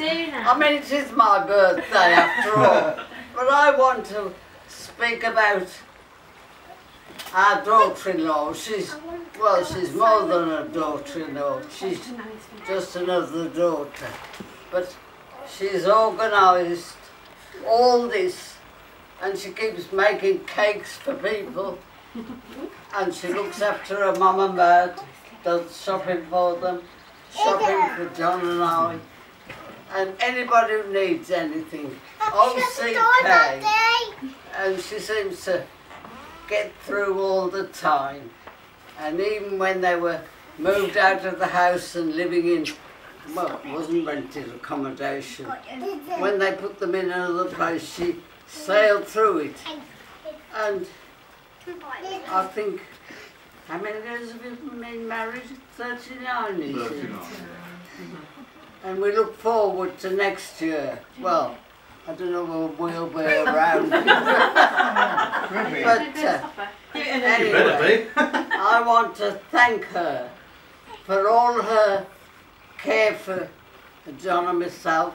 Do. I mean, it is my birthday after all. But I want to speak about our daughter-in-law. She's, well, she's more than a daughter-in-law. She's just another daughter. But she's organised all this and she keeps making cakes for people and she looks after her mum and dad, does shopping for them, shopping for John and I. And anybody who needs anything, OCK, oh, and she seems to get through all the time. And even when they were moved out of the house and living in, well, it wasn't rented accommodation, when they put them in another place, she sailed through it. And I think, how many years have you been married? 39, is it? 39. Mm-hmm. And we look forward to next year. Well, I don't know if we'll be around. but uh, anyway. I want to thank her for all her care for John and myself,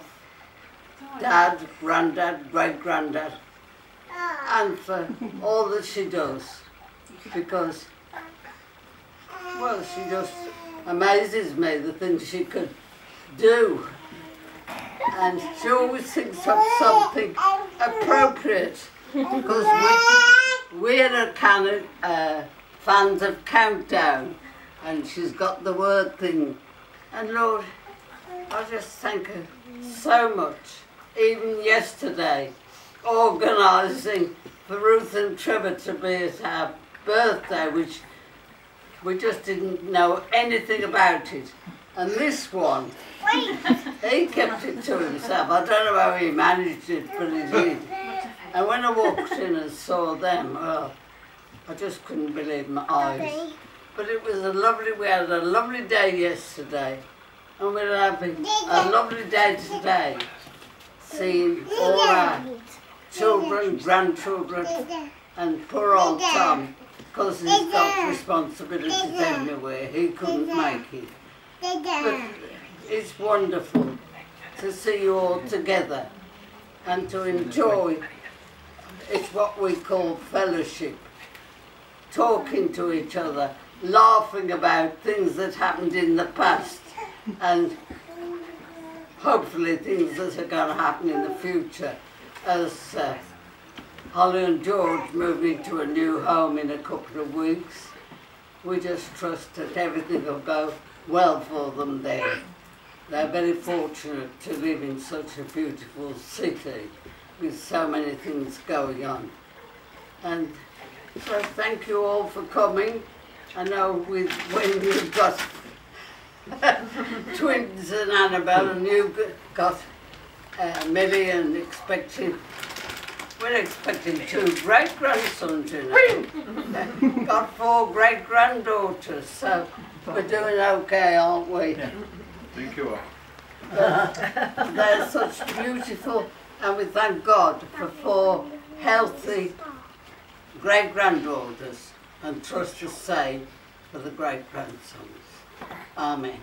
Dad, Granddad, Great Granddad, and for all that she does. Because, well, she just amazes me the things she could do. And she always thinks of something appropriate. Because we, we're a kind of uh, fans of Countdown, and she's got the word thing. And Lord, I just thank her so much. Even yesterday, organising for Ruth and Trevor to be at our birthday, which we just didn't know anything about it. And this one, he kept it to himself. I don't know how he managed it, but he did. And when I walked in and saw them, well, I just couldn't believe my eyes. But it was a lovely, we had a lovely day yesterday. And we're having a lovely day today. Seeing all our children, grandchildren, and poor old Tom, because he's got responsibilities everywhere. He couldn't make it. It's wonderful to see you all together and to enjoy. It's what we call fellowship. Talking to each other, laughing about things that happened in the past and hopefully things that are going to happen in the future as uh, Holly and George move into a new home in a couple of weeks. We just trust that everything will go well for them there. They're very fortunate to live in such a beautiful city with so many things going on. And so thank you all for coming. I know with, when you've got twins and Annabelle and you've got uh, Millie and expecting, we're expecting two great grandsons, you know. got four great granddaughters, so we're doing okay, aren't we? Thank you all. They're such beautiful, and we thank God for four healthy great granddaughters and trust the same for the great grandsons. Amen.